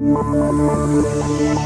காதல்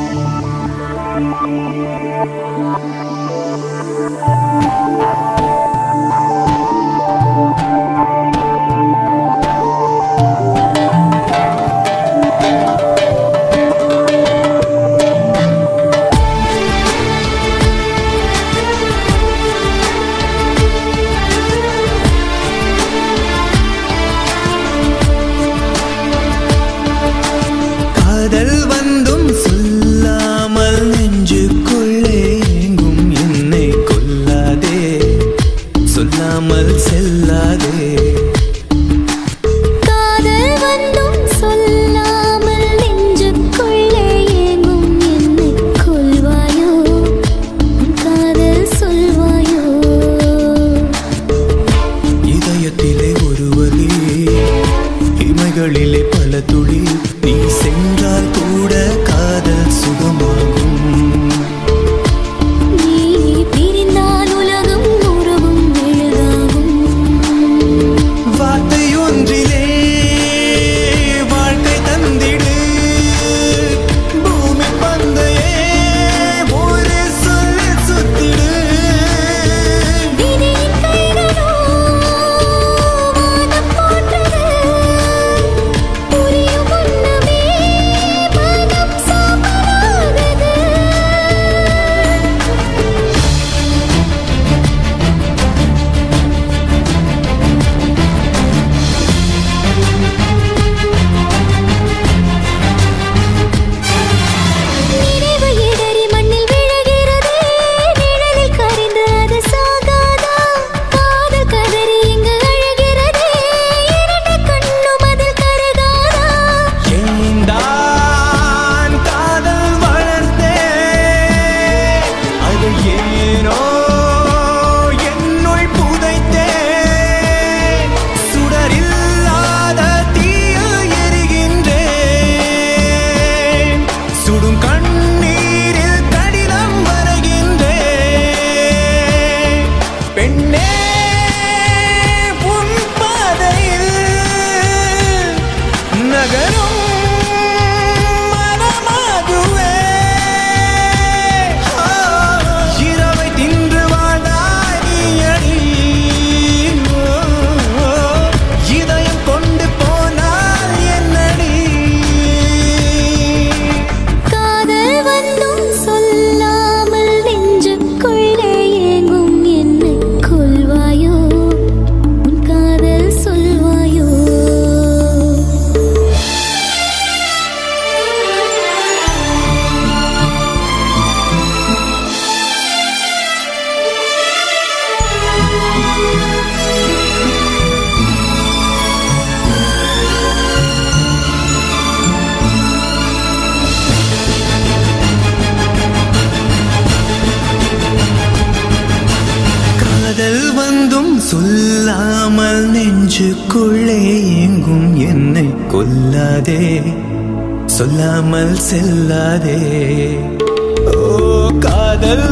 சொல்லாமல் செல்லாதே. ஓ காதல்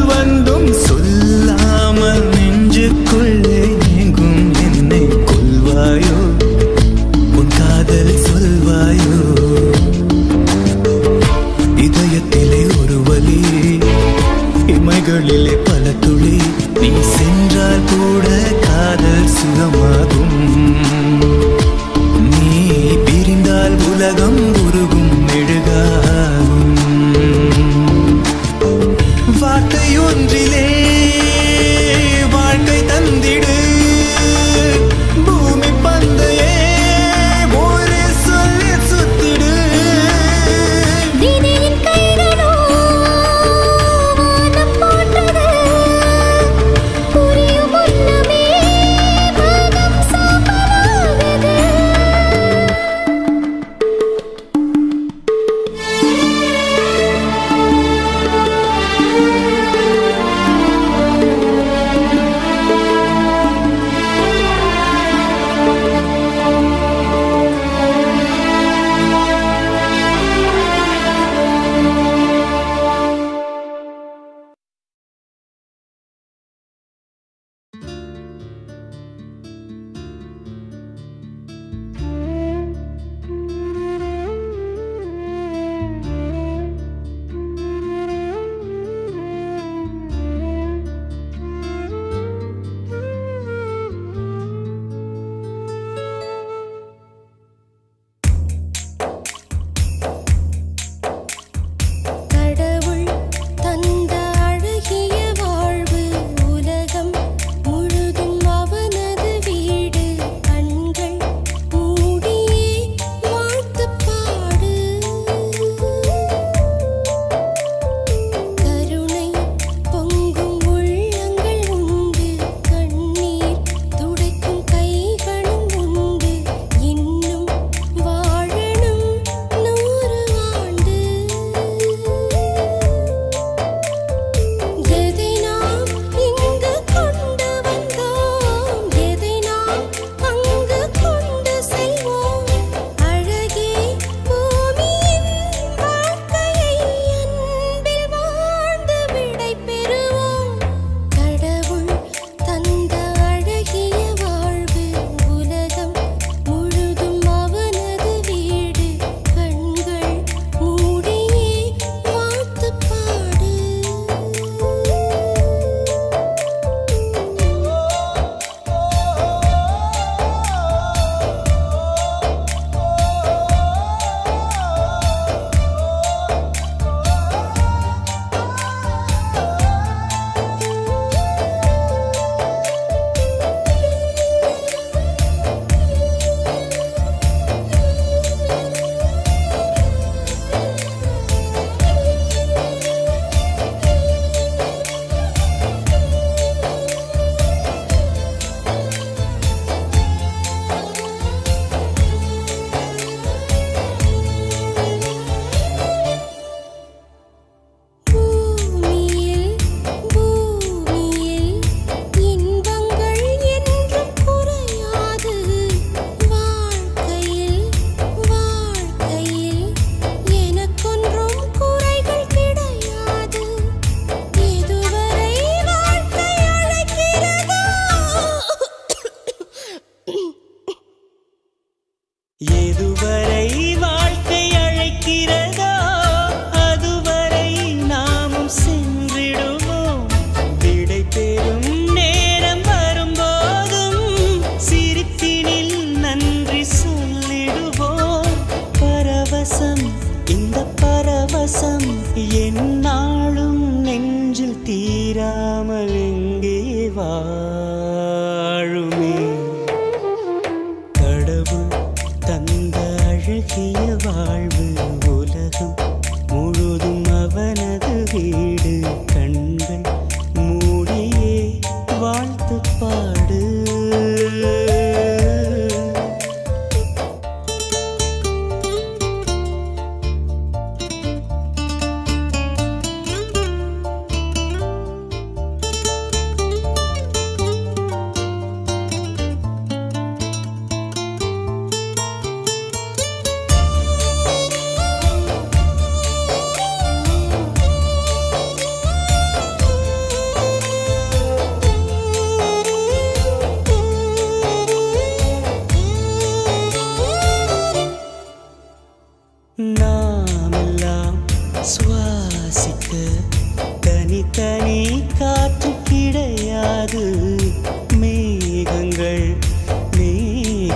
ஏதுவரை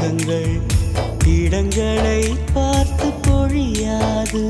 மேகங்கள் இடங்களை பார்த்து பொழியாது.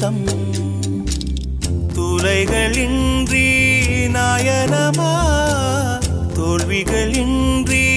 நிமித்தம் துளைகளின்றி நாயனமா தோல்விகளின்றி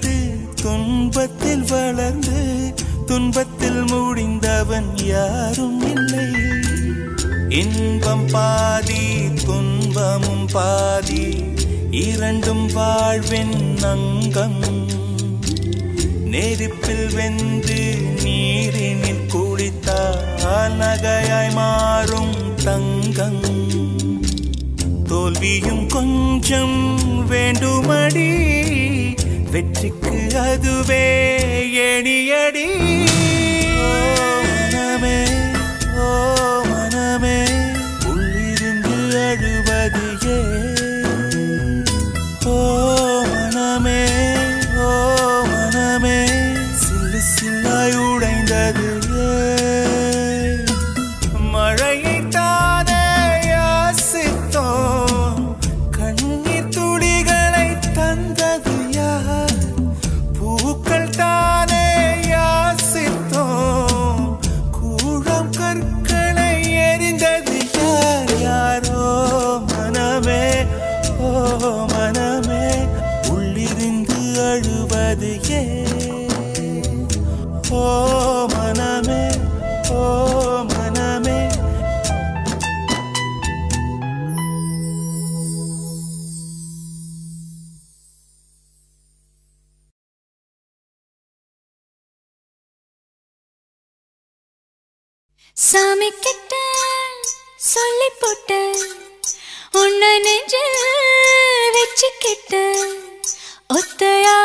பிறந்து துன்பத்தில் வளர்ந்து துன்பத்தில் முடிந்தவன் யாரும் இல்லை. இன்பம் பாதி துன்பமும் பாதி இரண்டும் வாழ்வின் அங்கம். நெருப்பில் வெந்து நீரினில் குளித்தால் நகையாய் மாறும் தங்கம். தோல்வியும் கொஞ்சம் வேண்டுமடி. வெற்றிக்கு அதுவே எணியடி மனமே ஓ மனமே உள்ளிருந்து அழுவது ஓ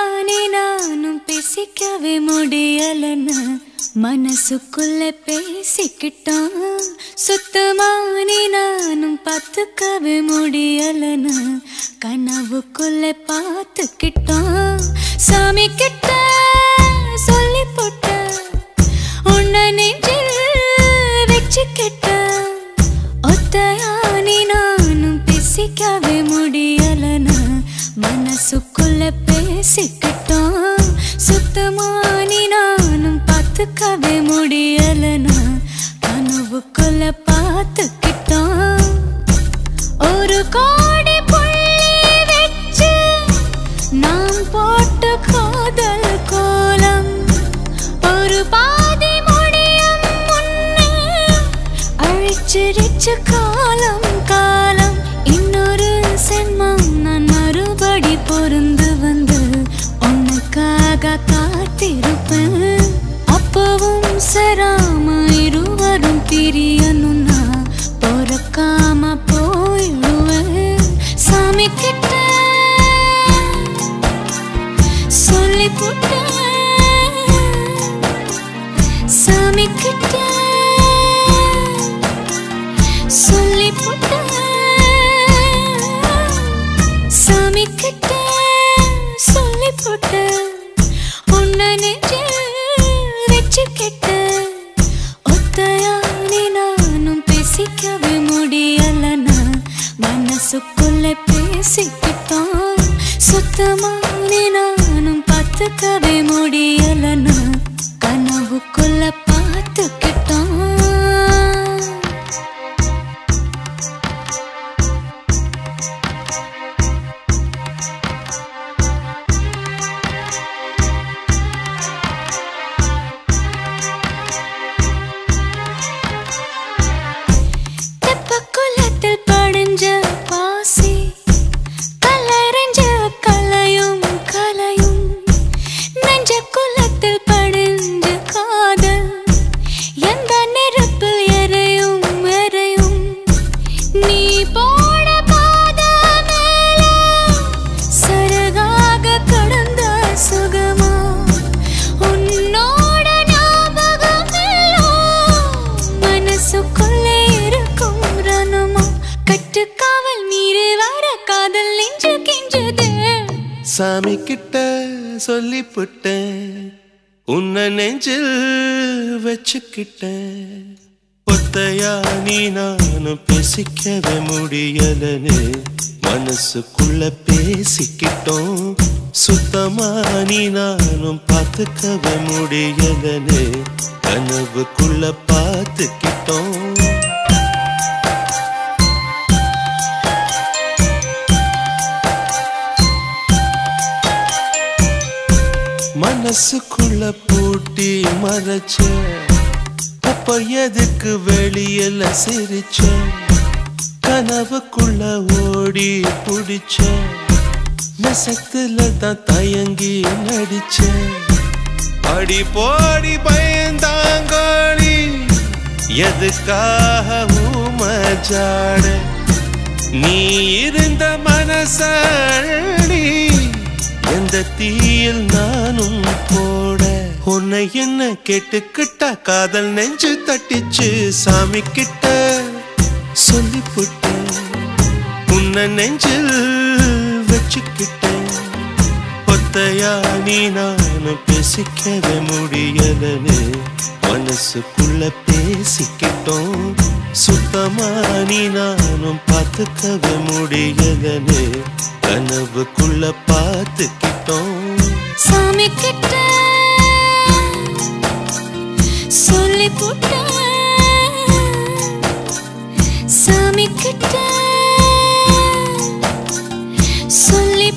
நானே நானும் பேசிக்கவே முடியலன்னு மனசுக்குள்ள பேசிக்கிட்டான். சுத்தமானே நானும் பார்த்துக்கவே முடியலன்னு கனவுக்குள்ள பார்த்துக்கிட்டான். சாமி கிட்ட சொல்லி போட்ட உன்னை நெஞ்சில் வச்சுக்கிட்ட ஒத்தையானே நானும் பேசிக்கவே முடியலன்னு மனசுக்குள்ள பே பேசிக்கிட்டோம். சுத்தமானி நானும் பார்த்துக்கவே முடியலனா கனவுக்குள்ள பார்த்துக்கிட்டோம். ஒரு கோடி புள்ளி வச்சு நாம் போட்ட காதல் கோலம். ஒரு பாதி முடியும் முன்னே அழிச்சிருச்சு கா பார்த்து அப்பவும் செராம இருவரும் பிரியணும்னா பொறக்காம போயிடுவேன். சாமி கிட்ட சொல்லி போட்டேன் சாமி கிட்ட சொல்லி போட்டேன் சாமி கிட்ட சொல்லி போட்டேன் பேசிக்கிட்டோம் சுத்தமா நீ நானும் பார்த்துக்கவே முடியலன்னு கனவுக்குள்ள பார்த்துக்கிட்டோம். மனசுக்குள்ள பூட்டி மறைச்ச அப்ப எதுக்கு வெளியில சிரிச்ச? கனவுக்குள்ள ஓடி புடிச்ச நெசத்துல தான் தயங்கி நடிச்ச அடி போடி பயந்தாங்கோடி எதுக்காக ஊமஜாட நீ இருந்த மனசடி எந்த தீயில் நானும் போட? உன்னை என்ன கேட்டுக்கிட்டா காதல் நெஞ்சு தட்டிச்சு சாமி கிட்ட சொல்லி புட்டேன் உன்னை நெஞ்சில் வச்சுக்கிட்டேன் ஒத்தையா நீ நானும் பேசிக்கவே முடியலன்னு மனசுக்குள்ள பேசிக்கிட்டோம். சுத்தமா நீ நானும் பார்த்துக்கவே முடியலன்னு கனவுக்குள்ள பார்த்துக்கிட்டோம். சாமி கிட்ட சொல்லி போட்ட சாமி கிட்ட சொல்லி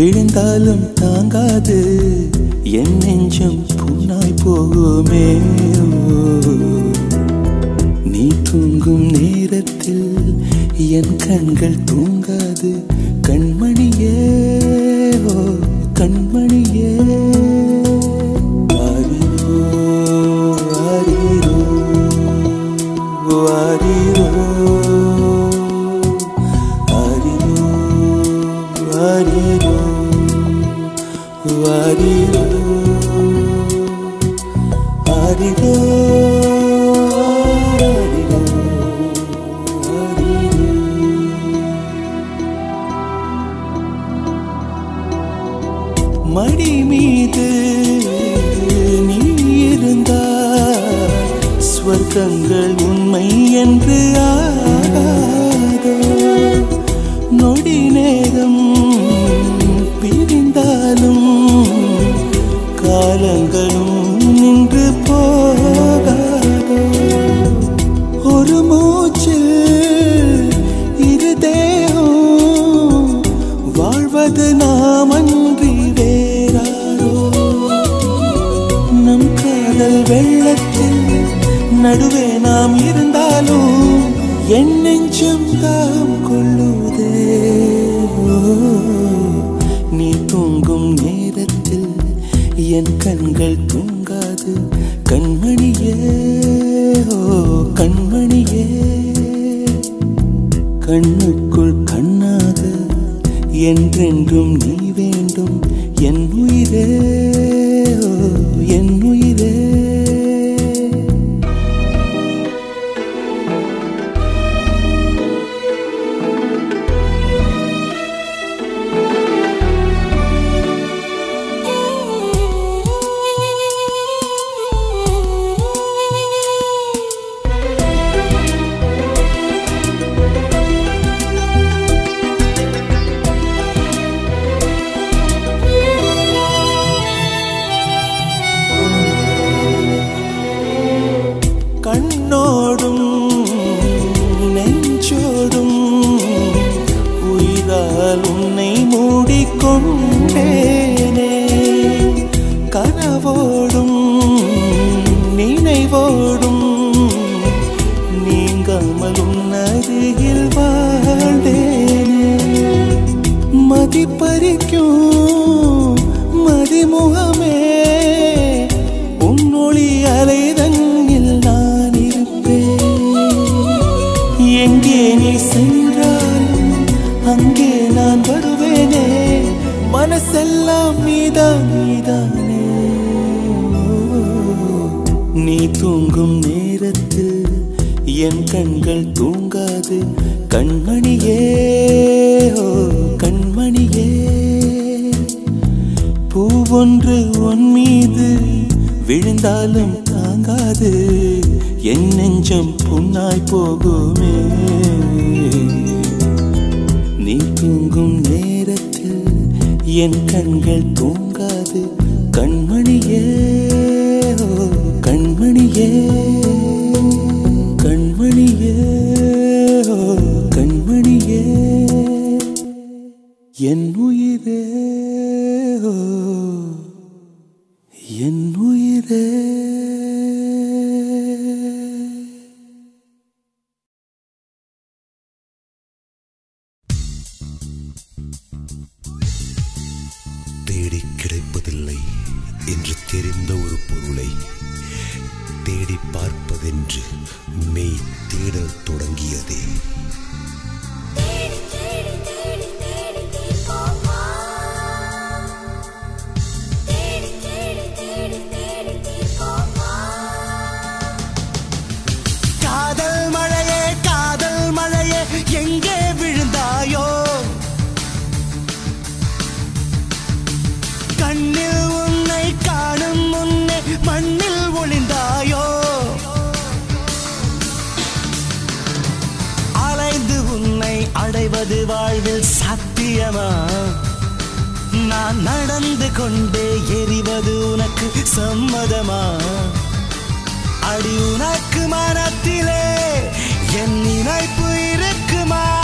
விழுந்தாலும் தாங்காது. என் நெஞ்சம் புண்ணாய் போகுமே. நீ தூங்கும் நேரத்தில் என் கண்கள் தூங்காது. என் நெஞ்சம் தாம் கொள்ளுதே நீ தூங்கும் நேரத்தில் என் கண்கள் தூங்காது. கண்மணியே ஓ கண்மணியே. கண்ணுக்குள் கண்ணாது என்றென்றும் நீ எங்கே நீ சென்றாலும் அங்கே நான் வருவேனே. மனசெல்லாம் நீதான் நீதானே. நீ தூங்கும் நேரத்தில் என் கண்கள் தூங்காது. கண்மணியே ஓ கண்மணியே. பூவொன்று உன் மீது விழுந்தாலும் தாங்காது. என் நெஞ்சம் உன்னாய் போகுமே. நீ தூங்கும் நேரத்தில் என் கண்கள் தூங்காது. கண்மணியே கண்மணியே. அடைவது வாழ்வில் சத்தியமா? நான் நடந்து கொண்டே எரிவது உனக்கு சம்மதமா? அடி உனக்கு மனத்திலே என் நினைப்பு இருக்குமா?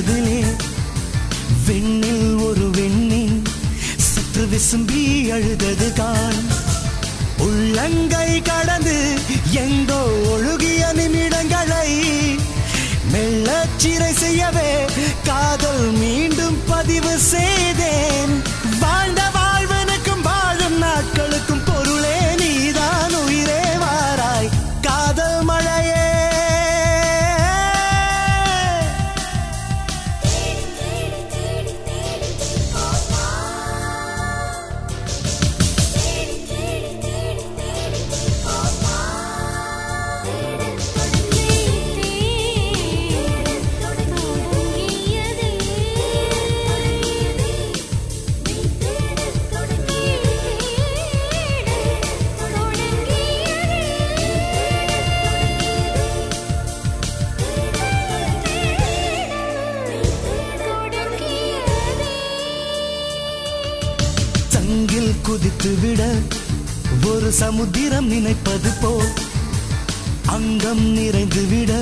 விழுந்ததிலே வெண்ணில் ஒரு வெண்ணின் சற்று விசும்பி அழுதது கான் உள்ளங்கை கடந்து எங்கோ ஒழுகிய நிமிடங்களை மெல்லச்சிறை செய்யவே காதல் மீண்டும் பதிவு செய்தேன். சமுத்திரம் நினைப்பது போல் அங்கம் நிறைந்து விட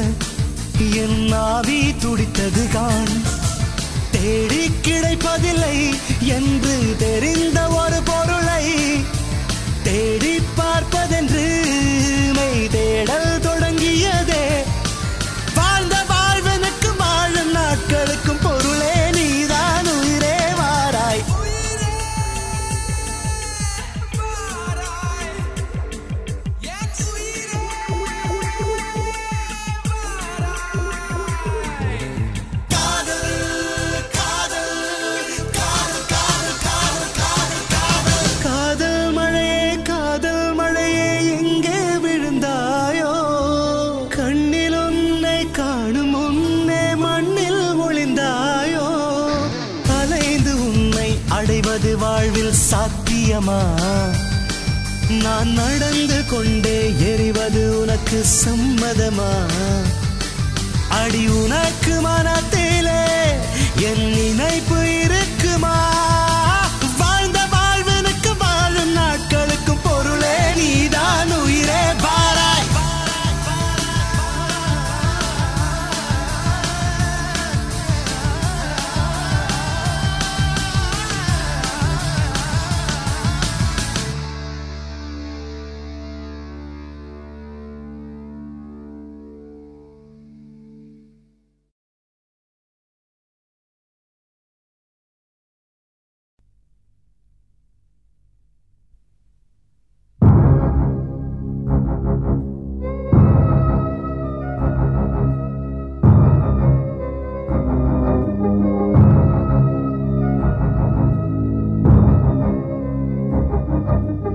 என் ஆவி துடித்தது கான் தேடி கிடைப்பதில்லை என்று தெரிந்த ஒரு பொருளை தேடி பார்ப்பதென்று மெய் தேடல் தொடங்கியதே சாத்தியமா? நான் நடந்து கொண்டே எறிவது உனக்கு சம்மதமா? அடி உனக்கு மனத்திலே என் நினைப்பு இரு காதல்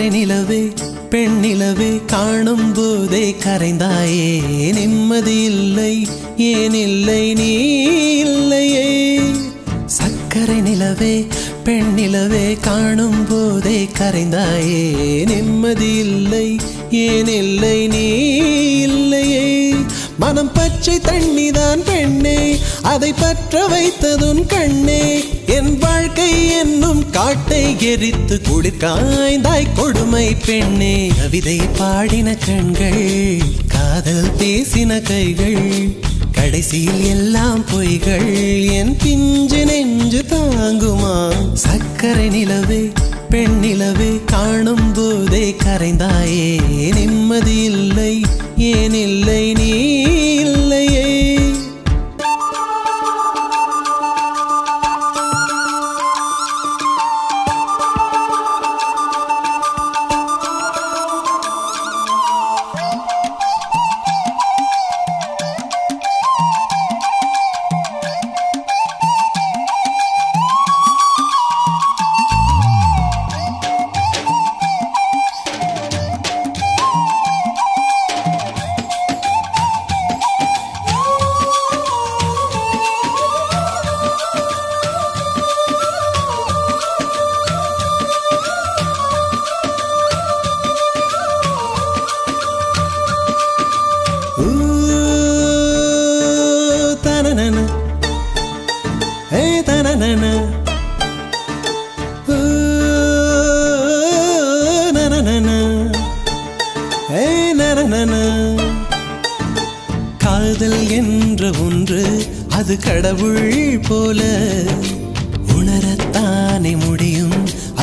சக்கரை நிலவே பெண் நிலவே காணும் போதே கரைந்தாயே. நிம்மதி இல்லை ஏன் இல்லை நீ இல்லையே. சக்கரை நிலவே பெண் நிலவே காணும் போதே கரைந்தாயே. நிம்மதி இல்லை ஏன் இல்லை நீ இல்லையே. மனம் பச்சை தண்ணிதான் பெண்ணே அதை பற்ற வைத்ததுன் கண்ணே. என்ப என்னும் காட்டை எரித்து குளிர்காய்ந்தாய் கொடுமை பெண்ணே. கவிதை பாடின கண்கள் காதல் பேசின கைகள் கடைசியில் எல்லாம் பொய்கள். என் பிஞ்சு நெஞ்சு தாங்குமா? சக்கரை நிலவே பெண் நிலவே காணும் போதே கரைந்தாயே. நிம்மதி இல்லை ஏன் இல்லை நீ?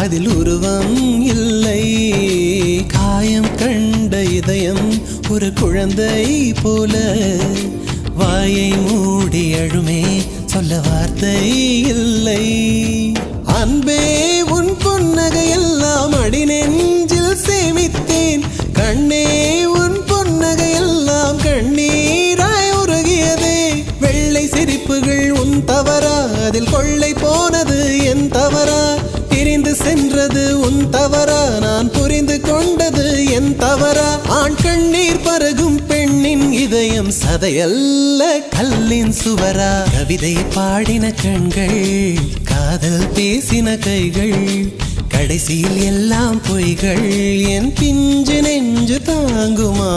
அதில் உருவம் இல்லை. காயம் கண்ட இதயம் ஒரு குழந்தை போல. வாயை மூடி அழுமே சொல்ல வார்த்தை இல்லை. அன்பே உன் புன்னகை எல்லாம் அடி தவறா? நான் புரிந்து கொண்டது என் தவறா? ஆண் கண்ணீர் பருகும் பெண்ணின் இதயம் சதையல்ல கல்லின் சுவரா? கவிதை பாடின கண்கள் காதல் பேசின கைகள் கடைசியில் எல்லாம் பொய்கள் என் பிஞ்சு நெஞ்சு தாங்குமா?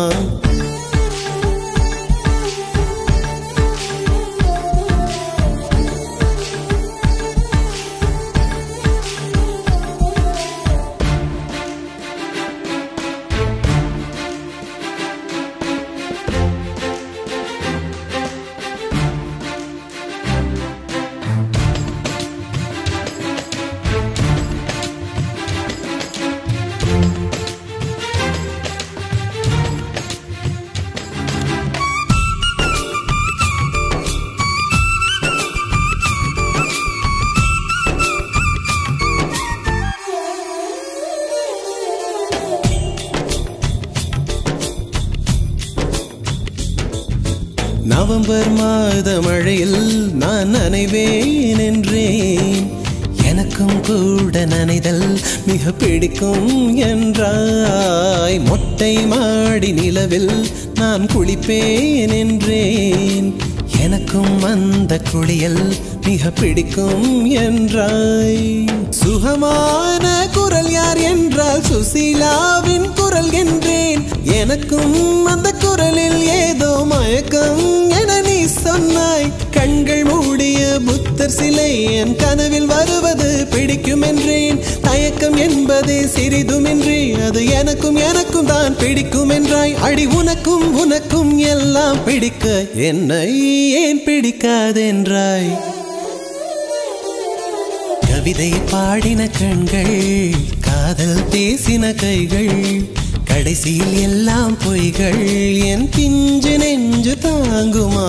நவம்பர் மாத மழையில் நான் நனைவேன் என்றேன் எனக்கும் கூட நனைதல் மிக பிடிக்கும் என்றாய். மொட்டை மாடி நிலவில் நான் குளிப்பேன் என்றேன். எனக்கும் அந்த குளியல் மிக பிடிக்கும் என்றாய். சுகமான குரல் யார் என்றால் சுசீலாவின் குரல் என்றேன். எனக்கும் அந்த குரலில் ஏதோ மயக்கம் என நீ சொன்னாய். கண்கள் மூடிய புத்தர் சிலை என் கனவில் வருவது பிடிக்கும் என்றேன். தயக்கம் என்பதே சிறிதுமின்றி அது எனக்கும் எனக்கும் தான் பிடிக்கும் என்றாய். அடி உனக்கும் உனக்கும் எல்லாம் பிடிக்க என்னை ஏன் பிடிக்காதென்றாய்? கவிதை பாடின கண்கள் காதல் பேசின கைகள் கடைசியில் எல்லாம் பொய்கள் என் பிஞ்சு நெஞ்சு தாங்குமா?